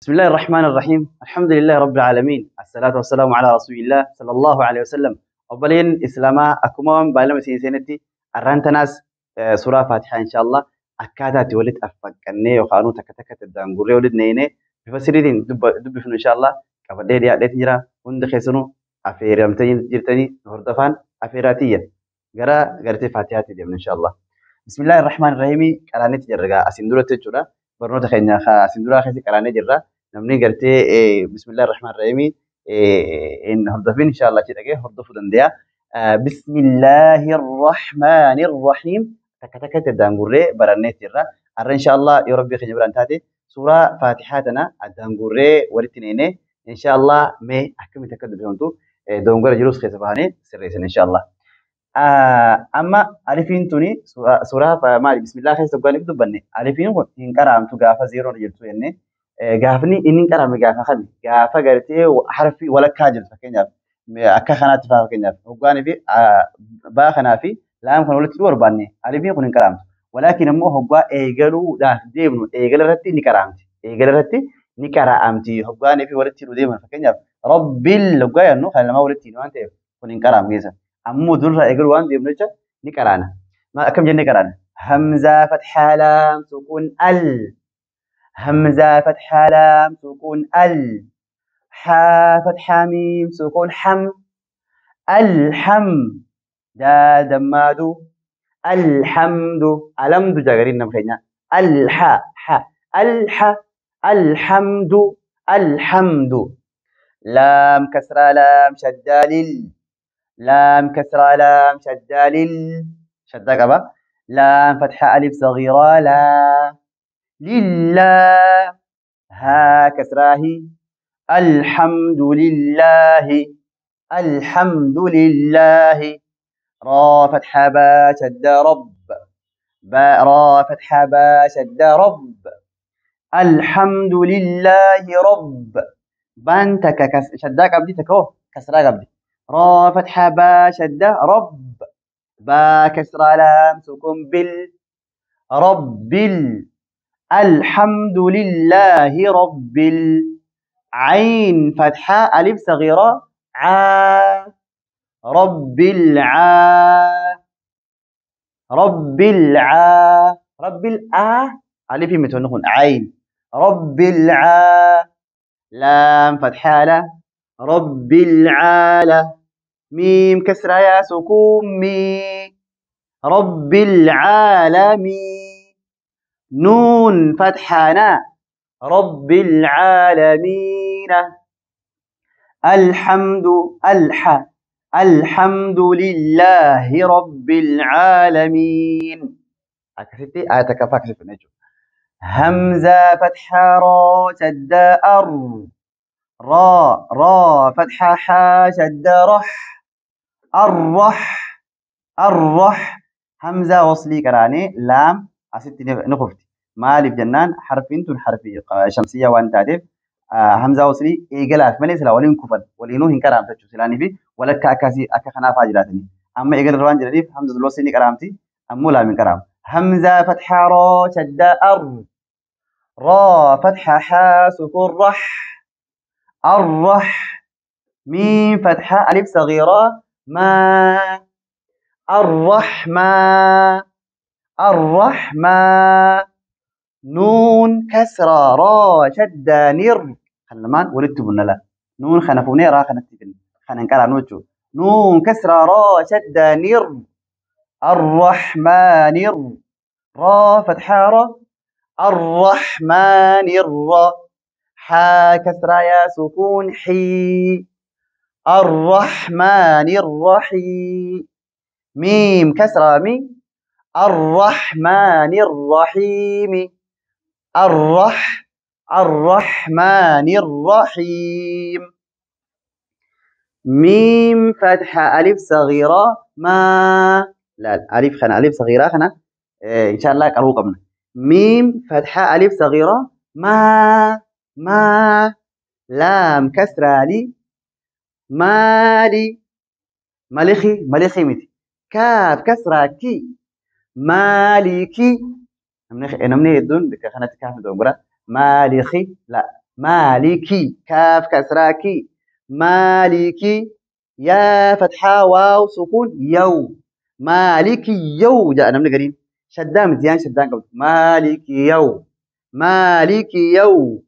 بسم الله الرحمن الرحيم. الحمد لله رب العالمين. الصلاة والسلام على رسول الله صلى الله عليه وسلم. أبلين إسلاما أكمام بايلما سينسينتي. أرانتناس سورة فاتحة إن شاء الله. أكاداتي ولد أفكني وخانو تكتك تدانغوري ولد نيني. بفسرين دب دب إن شاء الله. كفدي دي أدت جرا. هند خسنو أفيرمتين جرتني. هردفان أفيراتية. غرا غرتي فاتحة ديم إن شاء الله. بسم الله الرحمن الرحيم. قرانيت جرغا أسندورة تجورا برنوت خينيا خا أسندورة خيسي قراني جرا namni gartee bismillah rahmaan rahimi hin hordofin inshallah achi dhagee hordofuu danda'a. Bismillahi rahmaani rahiim takka takkatti addaan gurree barannee jirra. Har'a inshallah yoo rabbii keenya biraan taate suuraa faatihaa tana addaan walitti neenee inshallah mee akkamitti akka dubbifamtu dongora jirus keessa bahanii sirreessan inshallah. Amma alifiin tuni suuraa maali? Bismillah keessa doggaaniif dubbanne. Alifiin kun hin qaraamtu gaafa zeeroon jirtu jennee gaafni inni hin qarame gaafa kami gaafa gartee harfi walakkaa jiru fakkeenyaaf akka kanaatti faa fakkeenyaaf. Hoggaanii fi baa kanaa fi laam kana walitti barbaanne. Alifiin kun hin qaramtu walaakin immoo hoggaa eegaluudhaaf deemnu eegala irratti ni qaramti eegala irratti ni qara'amti. Hoggaanii fi walitti nu deeman fakkeenyaaf rabbil hoggaa jennu kan lamaa walitti waan ta'eef kun hin qaramu keessa ammoo durra eegalu waan deemnu jecha ni qaraana akkam jennee qaraana hamzaa fatxaa laam sukuun al همزة فتحة لام سكون أل. حا فتحة ميم سكون حم. الحم. دال دمادو. الحمد الحمد جاغرين نمخينا. الح. ح. الح. الحمد الحمد لام كسرة لام شدة لام كسرة لام شدة لل شدة قبا لام فتحة ألف صغيرة لا لله ها كسراهي الحمد لله الحمد لله. را فتحة با شد رب. با را فتحة با شد رب. الحمد لله رب. بانتك كس شداك قبلي تكو كسرا قبلي. را فتحة با شد رب با كسرا لام سكون بال. رب الحمد لله رب العين فتحة ألف صغيرة ع رب العا. رب العا. رب الآ. ألف متونهن عين. رب العا. لام فتحة لا. رب العالة ميم كسرة يا سكون مي رب العالمين نون فتحنا رب العالمين. الحمد ألح. الحمد لله رب العالمين. أكفتي آية كفاك نجو همزة فتحة را أر. را را فتحة حا شد رح الرح الرح. همزة وصلي كراني. لام أستي نخفت ما لي جنان حرف انت حرف شمسية وان تعرف آه، همزة وصلي. إيجلا ما ليس لا ولين كفر ولين هو هنكر عم تشوف سلاني في. ولا كأكاسي أكخنا فاجراتني. أما إيجلا روان جريف همزة الوصلي كرامتي. أم لا من كرام. همزة فتحة را شد أر را فتحة حا سكون رح الرح ميم فتحة ألف صغيرة ما الرحمة الرحمن نون كسرة را شدة نر خلمان ولدت بنا لا. نون خنفوني را خنفتن خننكرا نوتشو. نون كسرة را شدة نر الرحمن را فتحة را. الرحمن الرا حا كسرة يا سكون حي الرحمن الرحيم ميم كسرة ميم. الرحمن الرحيم. الرح الرحمن الرحيم. ميم فتحة ألف صغيرة ما. لا ألف خنا ألف صغيرة خنا. إيه إن شاء الله قروا قبل ميم فتحة ألف صغيرة ما. ما لام كسرة لي. مالي ملخي ملخي متي كاف كسرة كي. مالكي hedduun bakka kanatti kaafne dogoggora maalikii la مالكي كاف كسراكي مالكي يا فتحة واو سكون يو. مالكي يو. جاء نمنا قريب شدام مزيان شدام قبل. مالكي يو. مالكي يو.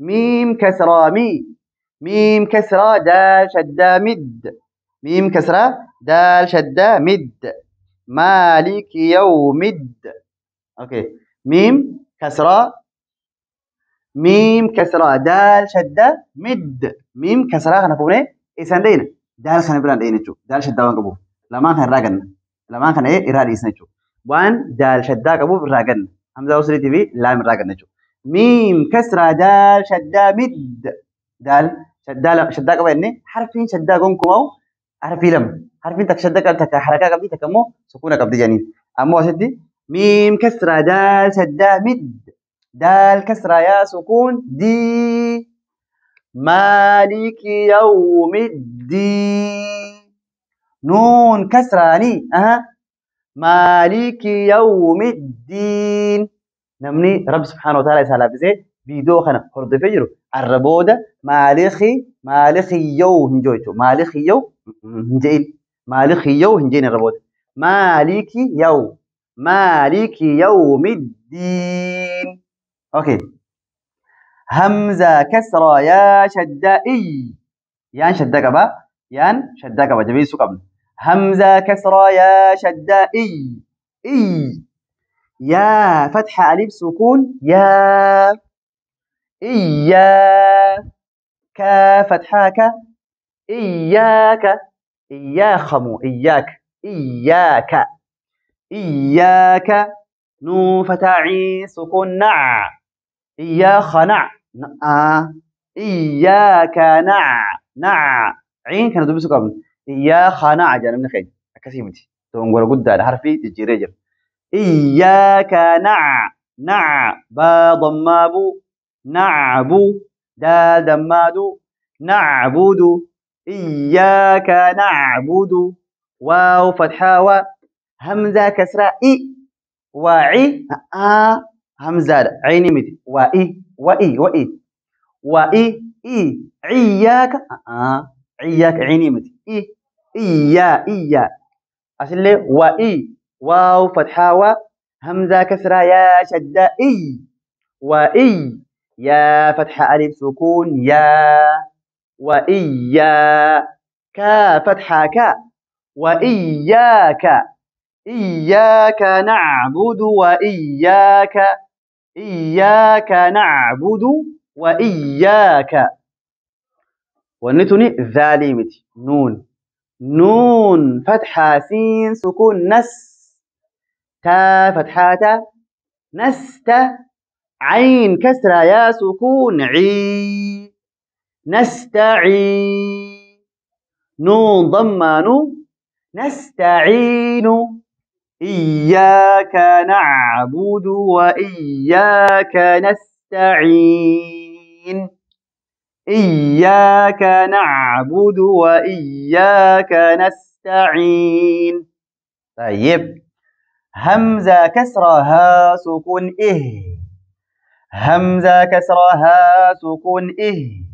ميم كسرة مي. ميم كسرة دال شدة مد. ميم كسرة دال شدة مد. مالك يوم الد. أوكي. ميم كسرة ميم كسرة دال شدة مد. ميم كسرة خنا فوقنا إيسان دينا. دال خنا بلان دينا شو دال شدة وان قبو لما كان راجن لما كان إيه إراد إيسان شو وان دال شدة قبو راجن همزة تي في لام راجن شو ميم كسرة دال شدة مد. دال شدة شدة قبو إني حرفين شدة قوم كمو حرفي لم. حرفين تك شدة قبل تك حركة قبل تك مو سكونة قبل جانين أما وسدي ميم كسرة دال شدة مد. دال كسرة يا سكون دي. مالك يوم الدين. نون كسراني أها. مالك يوم الدين. نمني رب سبحانه وتعالى يسأل بزي بيدو خنا هرد فجرو الربودة مالخي مالخي يو هنجويتو مالخي يو هنجين مالخي يو هنجين الربودة مالكي يو مالك يوم الدين. أوكي. همزة كسرة يا شدائي. يان شدة قبا يان شدة قبا جميل قبل همزة كسرة يا شدائي. إي. يا فتح ألف سكون يا إيا كا فتحة ك إياك إياخم إياك إياك إياك نون فتعين سكون نع إياك نع نع إياك نع نع عين كانت دوبي سكون إياك نع جانا من خير أكسيمتي تونغور قد هذا حرفي تجيريجر إياك نع نع با ضمابو نعبو دال دمادو نعبد إياك نعبد واو فتحة و همزة كسرة إي وعي آه همزة عيني مدي وإي وإي وإي وإي إي عياك آه عياك عيني مدي إي إيا إيا أصلي وإي واو فتحة و همزة كسرة يا شدة إي. وإي يا فتحة ألف سكون يا. وإيا كا فتحة كا وإياك إياك نعبد. وإياك إياك نعبد. وإياك ونتني ذاليمتي نون. نون فتحة سين سكون نس. تا فتحة نست عين كسرة يا سكون عي نستعين نون ضمة نستعين إياك نعبد وإياك نستعين إياك نعبد وإياك نستعين طيب همزة كسرها سكون إه. همزة كسرها سكون إه.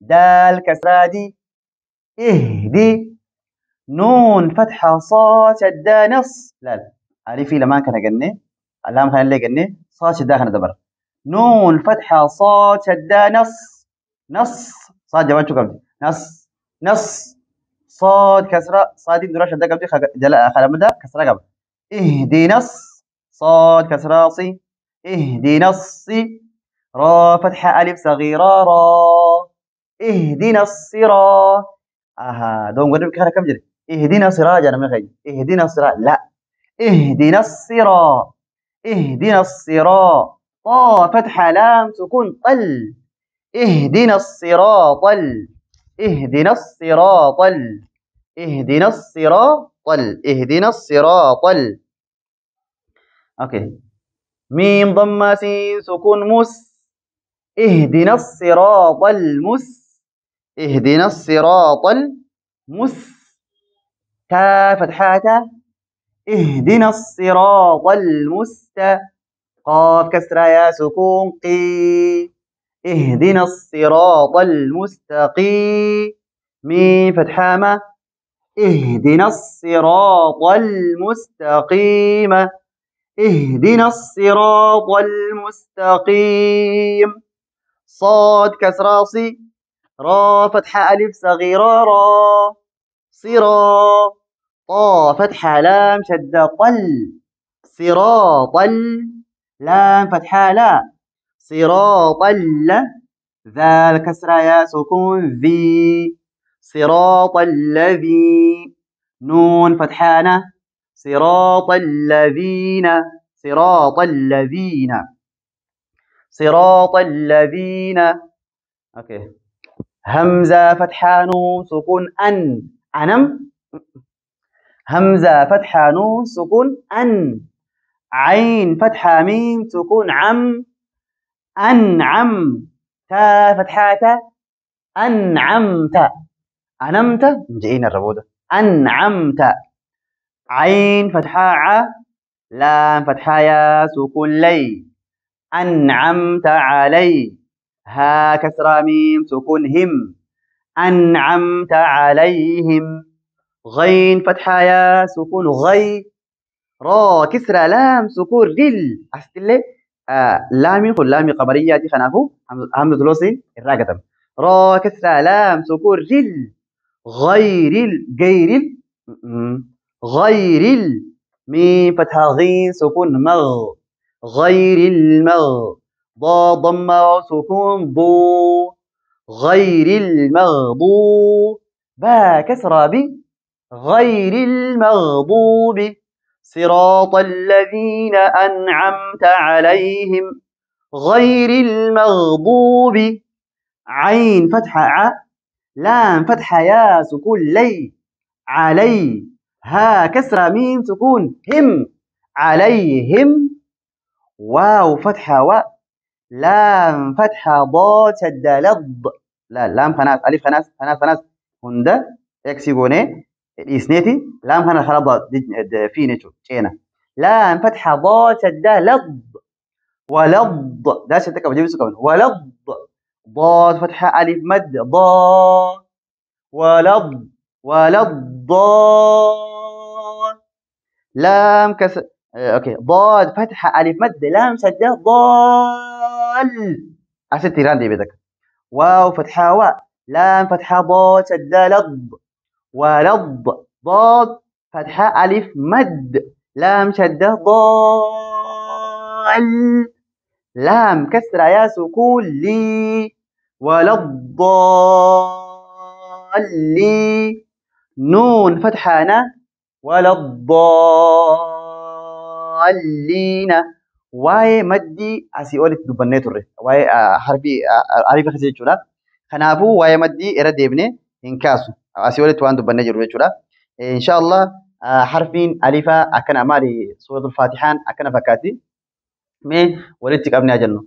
دال كسرة دي إه دي. نون فتحة صاد شدة نص. لا لا. عارفي لما كان جنة اللام كان اللي جنة صاد شدة كان دبر. نون فتحة صاد شدة نص. نص. صاد جوان شو قبل نص. نص. صاد كسرة. صاد درا شدة قبل جل خلما كسرة قبل. اهدي نص صاد كسرة صي اهدنا الصي را فتحة ألف صغيرة را اهدنا الصراط. آها دوم قدر كهرة كم جري؟ اهدنا أنا من خير اهدنا الصراط لا. اهدنا الصراط اهدنا الصراط. طا فتحة لام سكون طل. اهدنا الصراط اهدنا الصراط اهدنا الصراط اهدنا الصراط okay. ميم ضم سين سكون مس. اهدنا الصراط المس. اهدنا الصراط المس. تا فتحاتا اهدنا الصراط المست. قاف كسرة يا سكون قي. اهدنا الصراط المستقيم. ميم فتحة ما. اهدنا الصراط المستقيم. اهدنا الصراط المستقيم. صاد كسرة صي را فتحة ألف صغيرة را صرا طا فتحة لام شدة طل صراط. لام فتحة لا. صراط. ال ذال كسرة يا سكون ذي صراط الذي نون فتحانة صراط الذين صراط الذين صراط الذين. okay. همزة فتحة نون سكون أن. أنم؟ همزة فتحة نون سكون أن. عين فتحة ميم سكون عم. أنعم تا فتحة أنعمت. أنمت؟ جئين الربودة أنعمت. عين فتحة ع. لام فتحة يا سكون لي أنعمت علي. ها كسرة ميم سكون هم أنعمت عليهم. غين فتحة يا سكون غي را كسرة لام سكون رل أستلي آه لامي خل لامي قمرية خنافو. همزة لوسي الراقتم را كسرة لام سكون رل غير ال غير ال غير ال ميم فتحة غين سكون مغ. غير المغ. ضا ضمة سكون ضو. غير المغضوب با كسرة ب. غير المغضوب صراط الذين أنعمت عليهم. غير المغضوب. عين فتحة ع لام فتحة يا سكون لي. علي ها كسرة ميم سكون هم. عليهم. واو فتحة و. لام فتحة ضاد شدة لض. لا لام خناس. ألف خناس خناس خناس. هندا. يكسبوني الإسنيتي لام خناس خلاص ضاد. في نتو شينا لام فتحة ضاد شدة لض. ولض. ده شدة كم؟ جيب سكون. ولض. ضاد فتحة ألف مد ضا ولض ولض ضاد لام كسر آه، أوكي ضاد فتحة ألف مد لام شدة ضال. أحسن تيران دي بدك واو فتحة و لام فتحة ضاد شدة لض ولض ضاد فتحة ألف مد. لام شدة ضال. لام كسرة يا سكون لي. ولا الضالين. نون فتحانا ولا الضالين. واي مدي اسيول دبنيت ري واي آه، حربي عارف خزي جورا خنابو واي مدي إرا ديبني. إنكاسو. اسيول توان دبنيت جورا إن شاء الله آه، حرفين الفا اكن امالي سورة الفاتحان اكن فكاتي. مي ولتك قبني أجنو.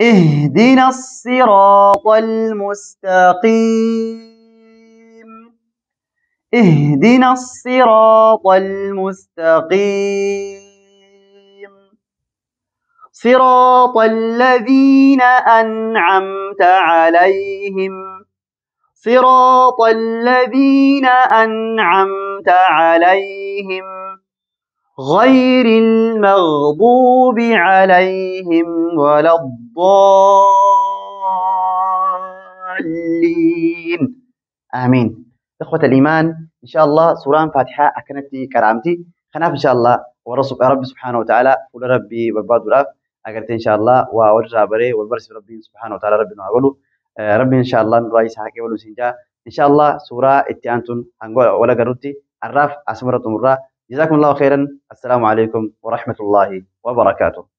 اهدنا الصراط المستقيم. اهدنا الصراط المستقيم. صراط الذين أنعمت عليهم. صراط الذين أنعمت عليهم. غير المغضوب عليهم ولا الضالين. آمين. إخوة الإيمان إن شاء الله سورة فاتحة أكنتي كرامتي. خناف إن شاء الله ورسول ربي سبحانه وتعالى. ول ربي برباد وراف. أجرت إن شاء الله وورجع بري والبرس ربي سبحانه وتعالى ربنا أقوله ربي إن شاء الله رئيس حكي ولو سنجا إن شاء الله سورة اتيانتون هنقول ولا قررتي. الراف أسمرة مرة جزاكم الله خيرا. السلام عليكم ورحمة الله وبركاته.